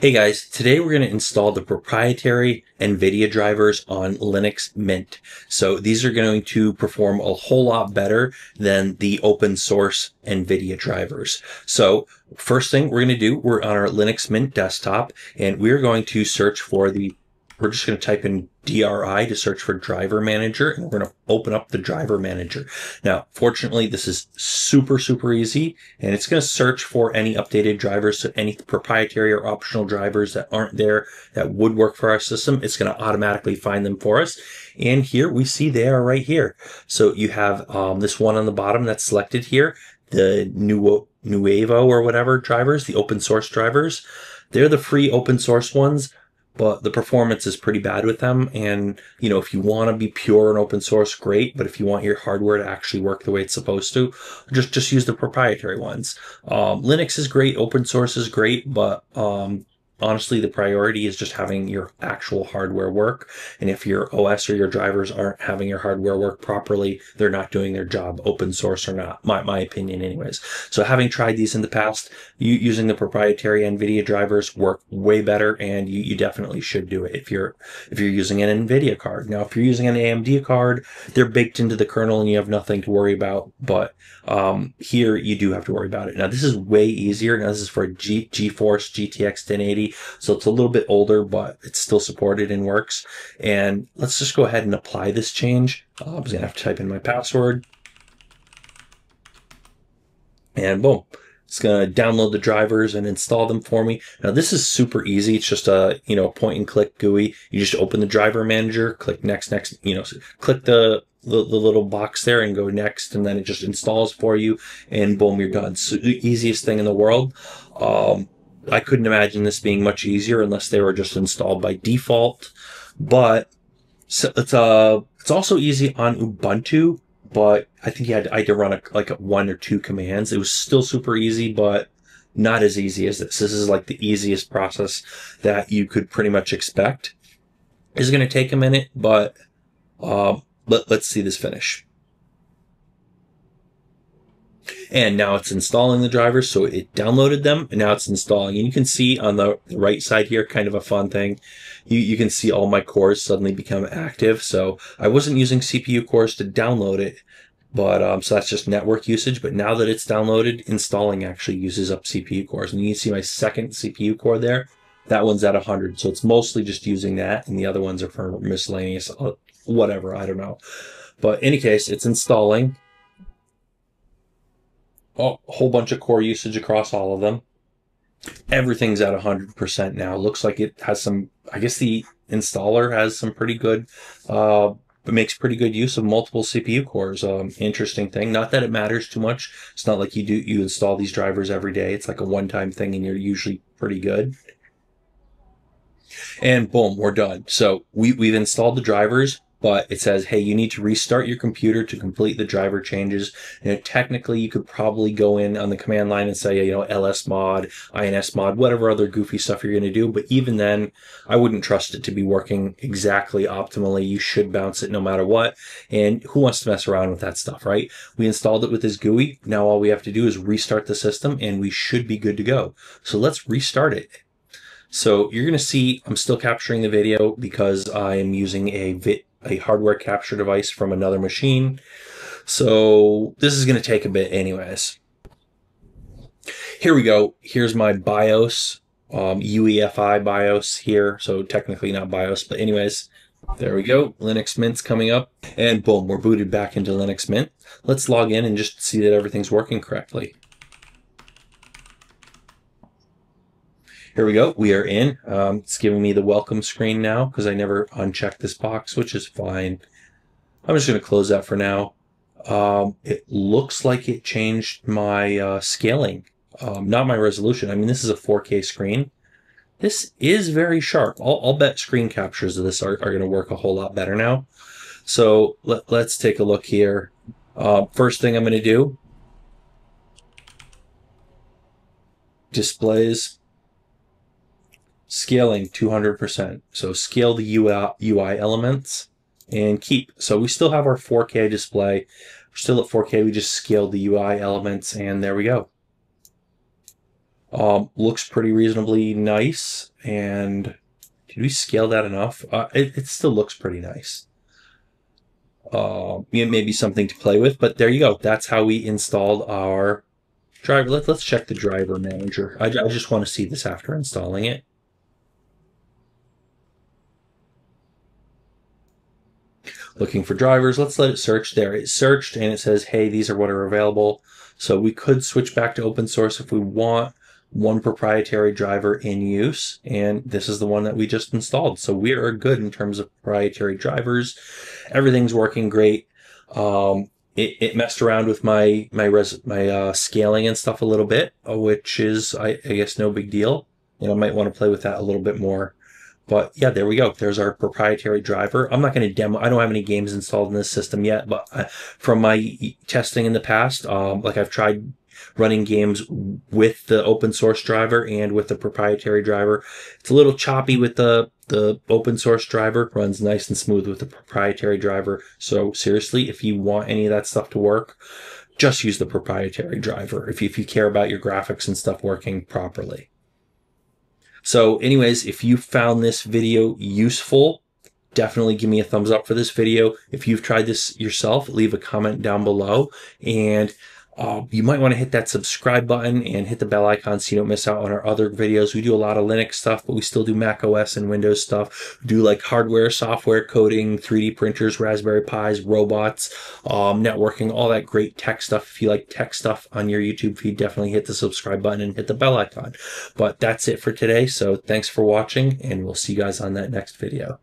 Hey guys, today we're going to install the proprietary NVIDIA drivers on Linux Mint. So these are going to perform a whole lot better than the open source NVIDIA drivers. So first thing we're going to do, we're on our Linux Mint desktop and we're going to search for the we're just going to type in DRI to search for driver manager and we're going to open up the driver manager. Now, fortunately, this is super, super easy and it's going to search for any updated drivers. So any proprietary or optional drivers that aren't there that would work for our system, it's going to automatically find them for us. And here we see they are right here. So you have um, this one on the bottom that's selected here, the Nuo, Nuevo or whatever drivers, the open source drivers. They're the free open source ones but the performance is pretty bad with them. And, you know, if you want to be pure and open source, great. But if you want your hardware to actually work the way it's supposed to, just, just use the proprietary ones. Um, Linux is great. Open source is great, but, um, honestly, the priority is just having your actual hardware work. And if your OS or your drivers aren't having your hardware work properly, they're not doing their job, open source or not, my, my opinion anyways. So having tried these in the past, you, using the proprietary NVIDIA drivers work way better and you, you definitely should do it if you're, if you're using an NVIDIA card. Now, if you're using an AMD card, they're baked into the kernel and you have nothing to worry about. But, um, here you do have to worry about it. Now, this is way easier. Now, this is for a G, GeForce GTX 1080 so it's a little bit older, but it's still supported and works. And let's just go ahead and apply this change. Uh, I'm just gonna have to type in my password. And boom, it's going to download the drivers and install them for me. Now this is super easy. It's just a, you know, point and click GUI. You just open the driver manager, click next, next, you know, click the, the, the, little box there and go next. And then it just installs for you and boom, you're done. So the easiest thing in the world. Um, I couldn't imagine this being much easier unless they were just installed by default. But so it's uh it's also easy on Ubuntu, but I think you had I had to run a, like one or two commands. It was still super easy, but not as easy as this. This is like the easiest process that you could pretty much expect. It's going to take a minute, but um, let, let's see this finish. And now it's installing the drivers. So it downloaded them and now it's installing. And you can see on the right side here, kind of a fun thing. You, you can see all my cores suddenly become active. So I wasn't using CPU cores to download it, but um, so that's just network usage. But now that it's downloaded, installing actually uses up CPU cores. And you can see my second CPU core there. That one's at 100. So it's mostly just using that. And the other ones are for miscellaneous, uh, whatever. I don't know. But any case, it's installing a whole bunch of core usage across all of them. Everything's at 100% now. Looks like it has some, I guess the installer has some pretty good, uh, makes pretty good use of multiple CPU cores. Um, interesting thing. Not that it matters too much. It's not like you do, you install these drivers every day. It's like a one time thing and you're usually pretty good. And boom, we're done. So we, we've installed the drivers but it says, hey, you need to restart your computer to complete the driver changes. And technically, you could probably go in on the command line and say, you know, ls mod, ins mod, whatever other goofy stuff you're going to do. But even then, I wouldn't trust it to be working exactly optimally. You should bounce it no matter what. And who wants to mess around with that stuff, right? We installed it with this GUI. Now all we have to do is restart the system and we should be good to go. So let's restart it. So you're going to see I'm still capturing the video because I am using a VIT a hardware capture device from another machine. So this is going to take a bit anyways. Here we go. Here's my BIOS, um, UEFI BIOS here. So technically not BIOS, but anyways, there we go. Linux Mint's coming up and boom, we're booted back into Linux Mint. Let's log in and just see that everything's working correctly. Here we go. We are in. Um, it's giving me the welcome screen now because I never unchecked this box, which is fine. I'm just going to close that for now. Um, it looks like it changed my uh, scaling, um, not my resolution. I mean, this is a 4K screen. This is very sharp. I'll, I'll bet screen captures of this are, are going to work a whole lot better now. So let, us take a look here. Uh, first thing I'm going to do, displays scaling 200%. So scale the UI, UI elements and keep. So we still have our 4K display. We're still at 4K. We just scaled the UI elements and there we go. Um, looks pretty reasonably nice. And did we scale that enough? Uh, it, it still looks pretty nice. Uh, it may be something to play with, but there you go. That's how we installed our driver. Let, let's check the driver manager. I, I just want to see this after installing it. Looking for drivers. Let's let it search there. It searched and it says, hey, these are what are available. So we could switch back to open source if we want one proprietary driver in use. And this is the one that we just installed. So we are good in terms of proprietary drivers. Everything's working great. Um, it, it messed around with my my res my uh, scaling and stuff a little bit, which is I, I guess no big deal. You know, I might want to play with that a little bit more. But yeah, there we go. There's our proprietary driver. I'm not going to demo. I don't have any games installed in this system yet, but uh, from my testing in the past, um, like I've tried running games with the open source driver and with the proprietary driver. It's a little choppy with the the open source driver runs nice and smooth with the proprietary driver. So seriously, if you want any of that stuff to work, just use the proprietary driver if you, if you care about your graphics and stuff working properly. So anyways, if you found this video useful, definitely give me a thumbs up for this video. If you've tried this yourself, leave a comment down below and uh, you might want to hit that subscribe button and hit the bell icon so you don't miss out on our other videos. We do a lot of Linux stuff, but we still do Mac OS and Windows stuff. We do like hardware, software, coding, 3D printers, Raspberry Pis, robots, um, networking, all that great tech stuff. If you like tech stuff on your YouTube feed, definitely hit the subscribe button and hit the bell icon. But that's it for today. So thanks for watching and we'll see you guys on that next video.